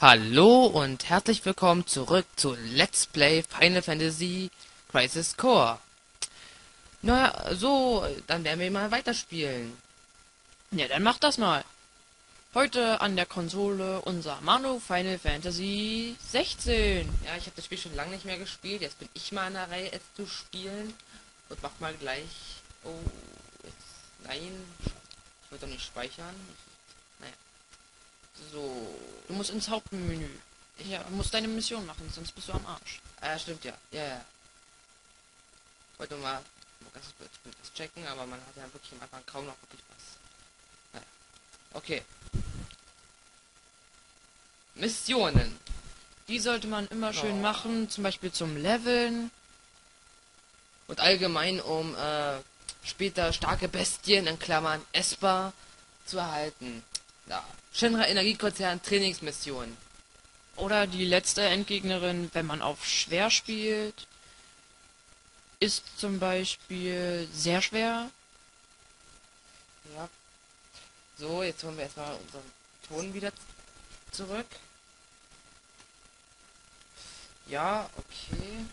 Hallo und herzlich willkommen zurück zu Let's Play Final Fantasy Crisis Core. Naja, so, dann werden wir mal weiterspielen. Ja, dann mach das mal. Heute an der Konsole unser Manu Final Fantasy 16. Ja, ich habe das Spiel schon lange nicht mehr gespielt. Jetzt bin ich mal in der Reihe, es zu spielen. Und mach mal gleich... Oh, jetzt... Nein. Ich will doch nicht speichern. Naja. So. Du musst ins Hauptmenü. Ja, du musst deine Mission machen, sonst bist du am Arsch. Ah, stimmt ja. Ja, ja. Wollte mal ganz kurz das checken, aber man hat ja wirklich am Anfang kaum noch wirklich was. Naja. Okay. Missionen. Die sollte man immer schön Oh. machen, zum Beispiel zum Leveln. Und allgemein, um äh, später starke Bestien in Klammern essbar zu erhalten. Ja. Shinra Energiekonzern Trainingsmission. Oder die letzte Endgegnerin, wenn man auf schwer spielt, ist zum Beispiel sehr schwer. Ja. So, jetzt holen wir erstmal unseren Ton wieder zurück. Ja, okay.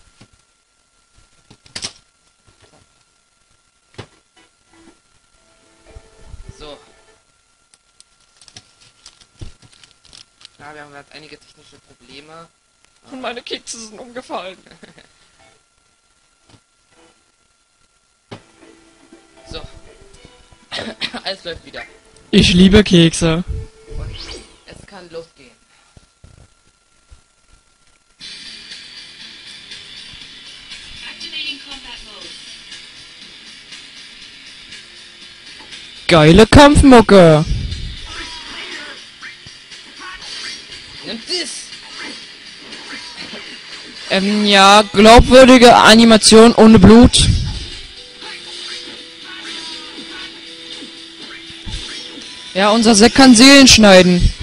So. Ja, wir haben gerade einige technische Probleme. Und meine Kekse sind umgefallen. So. Alles läuft wieder. Ich liebe Kekse. Und es kann losgehen. Geile Kampfmucke. Ähm, ja, glaubwürdige Animation ohne Blut. Ja, unser Sek kann Seelen schneiden.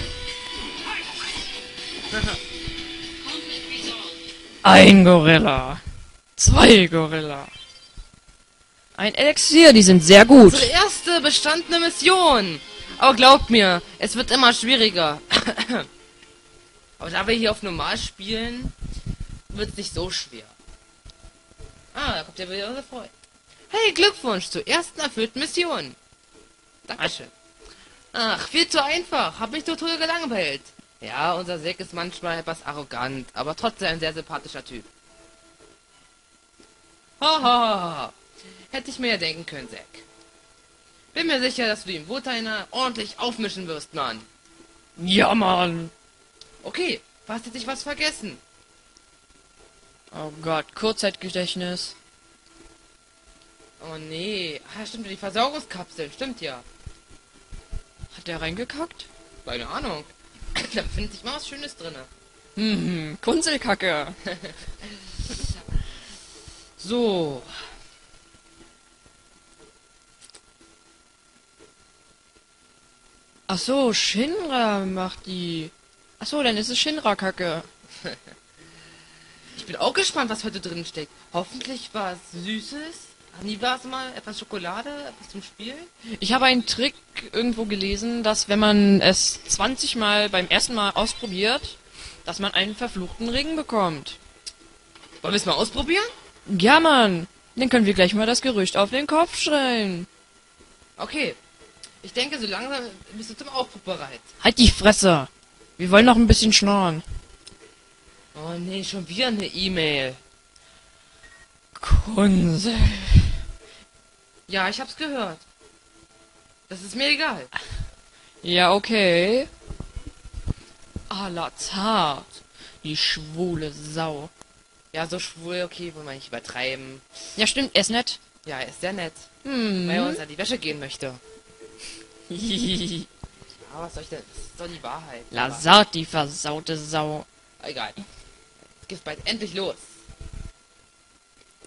Ein Gorilla. Zwei Gorilla. Ein Elixier, die sind sehr gut. Unsere erste bestandene Mission. Aber glaubt mir, es wird immer schwieriger. Aber da wir hier auf normal spielen, wird es nicht so schwer. Ah, da kommt ja wieder unser Freund. Hey, Glückwunsch zur ersten erfüllten Mission. Dankeschön. Ach, viel zu einfach. Hab mich total gelangweilt. Ja, unser Zack ist manchmal etwas arrogant, aber trotzdem ein sehr sympathischer Typ. Haha. Hätte ich mir ja denken können, Zack. Bin mir sicher, dass du ihm Wotainer ordentlich aufmischen wirst, Mann. Ja, Mann. Okay, fast hätte ich was vergessen. Oh Gott, Kurzzeitgedächtnis. Oh nee. Ah, stimmt, die Versorgungskapseln. Stimmt ja. Hat der reingekackt? Keine Ahnung. da befindet sich mal was Schönes drin. Hm, Kunzelkacke. So. Ach so, Shinra macht die. Ach so, dann ist es Shinra-Kacke. Ich bin auch gespannt, was heute drin steckt. Hoffentlich was Süßes. Nie war es mal etwas Schokolade, etwas zum Spielen. Ich habe einen Trick irgendwo gelesen, dass wenn man es 20 Mal beim ersten Mal ausprobiert, dass man einen verfluchten Ring bekommt. Wollen wir es mal ausprobieren? Ja, Mann. Dann können wir gleich mal das Gerücht auf den Kopf stellen. Okay. Ich denke, so langsam bist du zum Aufbruch bereit. Halt die Fresse. Wir wollen noch ein bisschen schnorren. Oh nee, schon wieder eine E-Mail. Kunsel. Ja, ich hab's gehört. Das ist mir egal. Ja, okay. Alazart. Die schwule Sau. Ja, so schwul, okay, wollen wir nicht übertreiben. Ja, stimmt, er ist nett. Ja, er ist sehr nett, Hm. weil er uns an die Wäsche gehen möchte. Ja, was soll ich denn? Das ist doch die Wahrheit. Lazart, die versaute Sau. Egal. Es geht bald endlich los.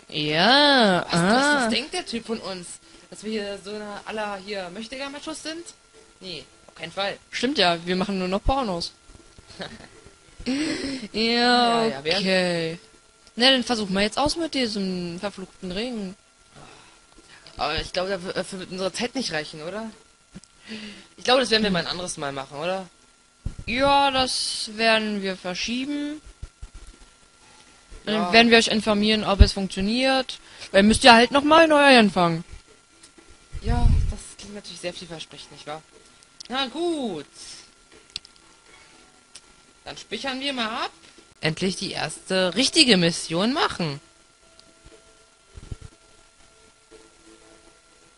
Ja, Was, ah. was denkt der Typ von uns? Dass wir hier so eine aller hier Möchtegern-Machos sind? Nee, auf keinen Fall. Stimmt ja, wir machen nur noch Pornos. ja, Ja, okay. Na, dann versuchen wir jetzt aus mit diesem verfluchten Ring. Aber ich glaube, dafür wird unsere Zeit nicht reichen, oder? Ich glaube, das werden wir mal ein anderes Mal machen, oder? Ja, das werden wir verschieben. Dann Ja. werden wir euch informieren, ob es funktioniert. Weil müsst ihr halt nochmal neu anfangen. Ja, das klingt natürlich sehr vielversprechend, nicht wahr? Na gut. Dann speichern wir mal ab. Endlich die erste richtige Mission machen.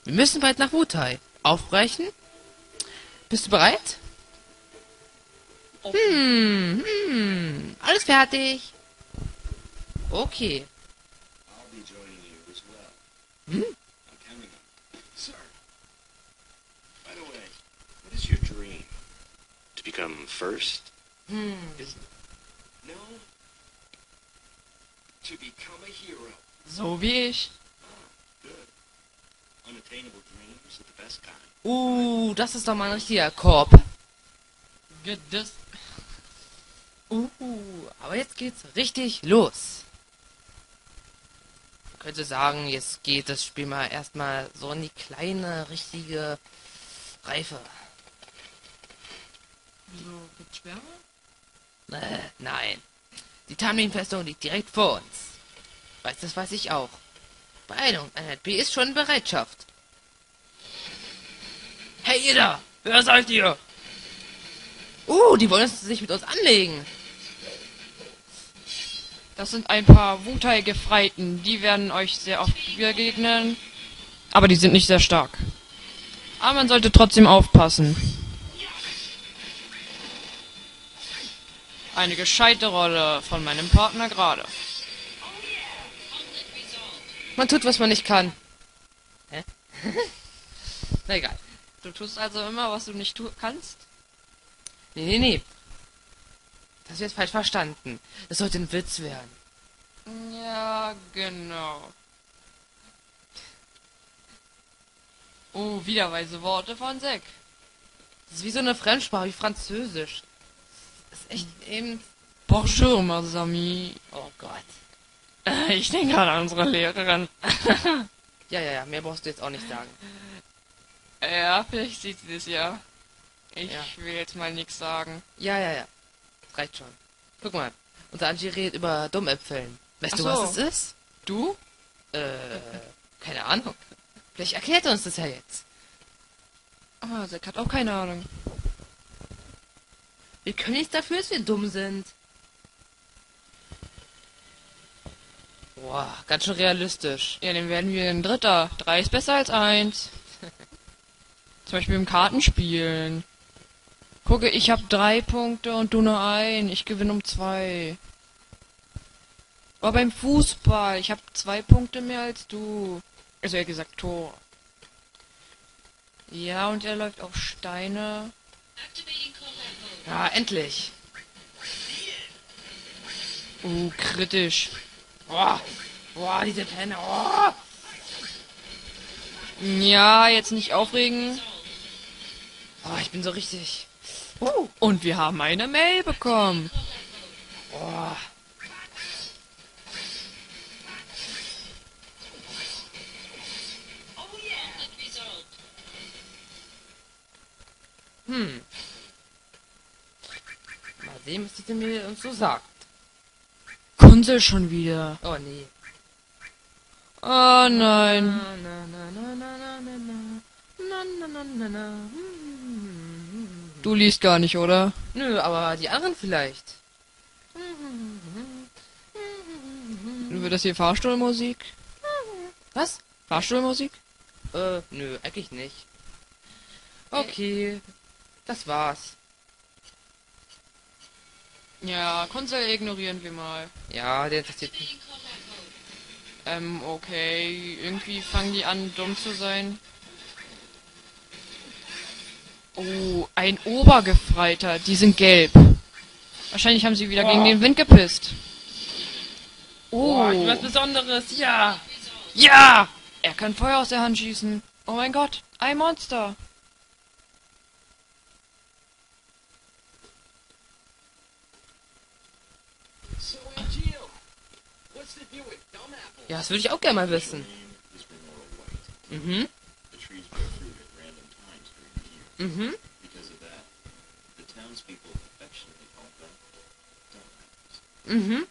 Wir müssen bald nach Wutai. Aufbrechen? Bist du bereit? Hm, hm, alles fertig. Okay. It. Sir. By the way, what is your dream? To become first? Hm. Is no. To become a hero. So wie ich. Uh, das ist doch mal ein richtiger Korb. Das. Uh, aber jetzt geht's richtig los. Könnte sagen, jetzt geht das Spiel mal erstmal so in die kleine, richtige Reife. Wieso gibt's Schwärme? Äh, nein. Die Tamlin-Festung liegt direkt vor uns. Weiß, das weiß ich auch. Beeilung, Einheit B ist schon in Bereitschaft. Hey, ihr da! Wer seid ihr? Uh, die wollen sich mit uns anlegen. Das sind ein paar Wutai-Gefreiten. Die werden euch sehr oft begegnen. Aber die sind nicht sehr stark. Aber man sollte trotzdem aufpassen. Eine gescheite Rolle von meinem Partner gerade. Man tut, was man nicht kann. Hä? Na egal. Du tust also immer, was du nicht kannst? Nee, nee, nee. Das wird falsch verstanden. Das sollte ein Witz werden. Ja, genau. Oh, wieder weise Worte von Zack. Das ist wie so eine Fremdsprache, wie Französisch. Das ist echt eben... Bonjour, mes amis. Oh Gott. Ich denke an unsere Lehrerin. Ja, ja, ja, mehr brauchst du jetzt auch nicht sagen. Ja, vielleicht sieht sie das ja. Ich Ja. will jetzt mal nichts sagen. Ja, ja, ja. Reicht schon. Guck mal. Unser Angie redet über Dummäpfeln. Weißt Ach du, so. was es ist? Du? Äh, keine Ahnung. Vielleicht erklärt er uns das ja jetzt. Ah, Zack hat auch keine Ahnung. Wir können nichts dafür, dass wir dumm sind. Boah, ganz schön realistisch. Ja, dann werden wir ein Dritter. Drei ist besser als eins. Zum Beispiel im Kartenspielen. Gucke, ich habe drei Punkte und du nur ein. Ich gewinne um zwei. Aber beim Fußball, ich habe zwei Punkte mehr als du. Also eher gesagt Tor. Ja, und er läuft auf Steine. Ja, endlich. Uh, kritisch. Boah, boah, diese Penne. Oh. Ja, jetzt nicht aufregen. oh, ich bin so richtig. Uh, Und wir haben eine Mail bekommen. resolved. Hm. Mal sehen, was diese Mail uns so sagt. Kunsel schon wieder. Oh nee. Oh nein. Na, na, na, na, na, na, na, na. Na, na, na, na, na. Hm. Du liest gar nicht, oder? Nö, aber die anderen vielleicht. Wird das hier Fahrstuhlmusik? Was? Fahrstuhlmusik? Äh, nö, eigentlich nicht. Okay, das war's. Ja, Kunsel ignorieren wir mal. Ja, der interessiert mich. Ähm, okay. Irgendwie fangen die an, dumm zu sein. Oh, ein Obergefreiter. Die sind gelb. Wahrscheinlich haben sie wieder gegen den Wind gepisst. Boah, Oh. was Besonderes, ja! Ja! Er kann Feuer aus der Hand schießen. Oh mein Gott, ein Monster. Ja, das würde ich auch gerne mal wissen. Mhm. Mhm. Because of that, the townspeople affectionately call them dumbasses. Mhm.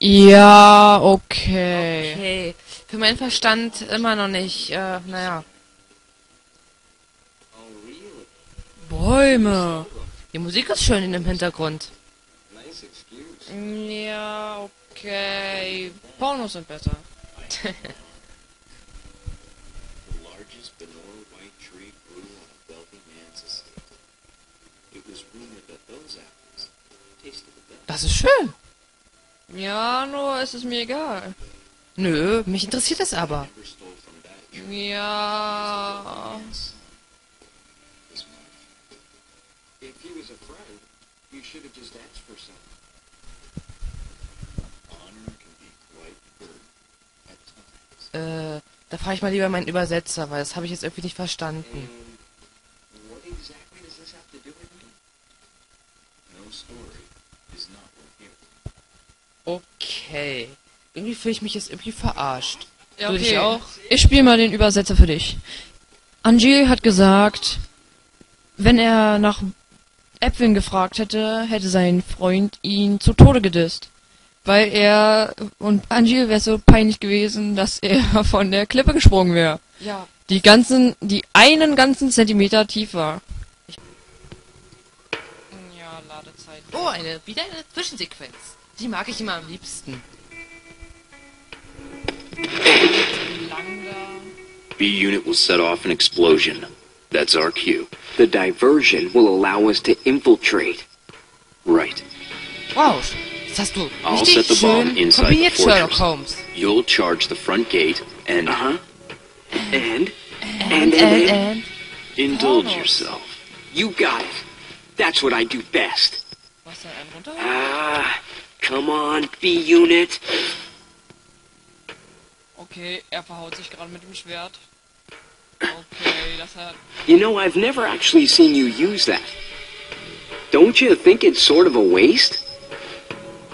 Ja, okay. Okay. Für meinen Verstand immer noch nicht. Äh, naja. Oh? Bäume. Die Musik ist schön in dem Hintergrund. Nice excuse. Ja, okay. Pornos sind besser. Das ist schön. Ja, nur ist es mir egal. Nö, mich interessiert das aber. Ja. Äh, da frage ich mal lieber meinen Übersetzer, weil das habe ich jetzt irgendwie nicht verstanden. Okay. Irgendwie fühle ich mich jetzt irgendwie verarscht. Ja, Du dich auch? Ich spiele mal den Übersetzer für dich. Angel hat gesagt, wenn er nach Äpfeln gefragt hätte, hätte sein Freund ihn zu Tode gedisst. Weil er, und Angel wäre so peinlich gewesen, dass er von der Klippe gesprungen wäre. Ja. Die ganzen, die einen ganzen Zentimeter tief war. Ja, Ladezeit. Oh, eine, wieder eine Zwischensequenz. Die mag ich immer am liebsten. B unit will set off an explosion. That's our cue. The diversion will allow us to infiltrate. Right. Wow, das hast du I'll richtig set the bomb schön inside kombiniert, the Sherlock. Holmes. You'll charge the front gate and Uh huh. And? And, And, and, and. indulge Pornos. yourself. You got it. That's what I do best. Was denn ein runter? Ah, come on, B unit. Okay, er verhaut sich gerade mit dem Schwert. Okay, das hat. You know, I've never actually seen you use that. Don't you think it's sort of a waste?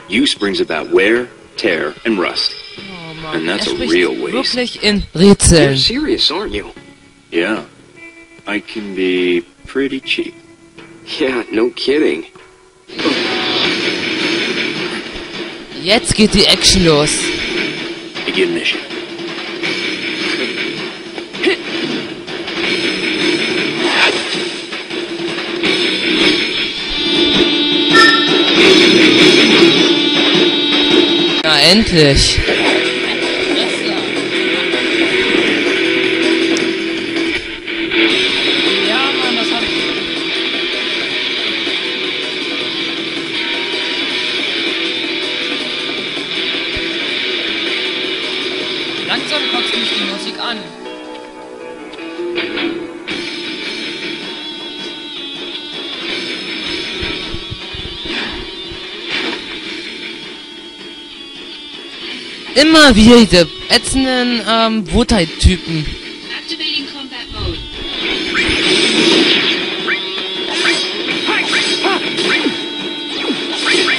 Use brings about wear, tear, and rust. Oh Mann, And that's er a real waste. wirklich in You're serious, aren't you? Yeah. I can be pretty cheap. Yeah, no kidding. Jetzt geht die Action los. Begin mission. Na, endlich. Immer wieder diese ätzenden ähm, mode.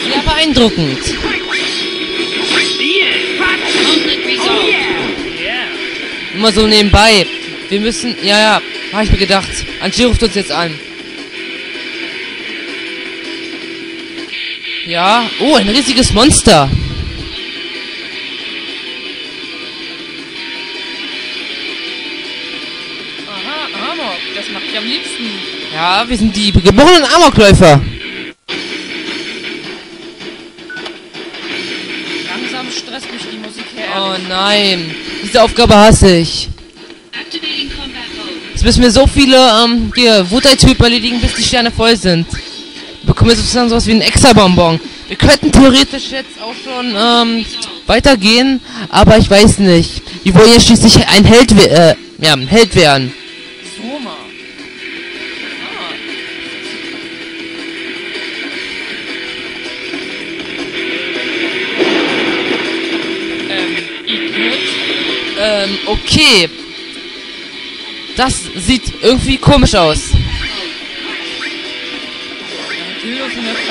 Sehr beeindruckend. Immer so nebenbei. Wir müssen, ja, ja, habe ich mir gedacht. Angie ruft uns jetzt an. Ja, oh, ein riesiges Monster. Amok, das mache ich am liebsten. Ja, wir sind die geborenen Amokläufer. Langsam stresst mich die Musik her. Oh nein, diese Aufgabe hasse ich. Jetzt müssen wir so viele ähm, hier Wutheit-Typen erledigen, bis die Sterne voll sind. Wir bekommen jetzt sozusagen sowas wie ein Extra-Bonbon. Wir könnten theoretisch jetzt auch schon ähm, weitergehen, aber ich weiß nicht. Wir wollen ja schließlich ein Held, äh, ja, ein Held werden. Okay. Das sieht irgendwie komisch aus. Fresse.